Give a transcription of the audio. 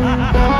Música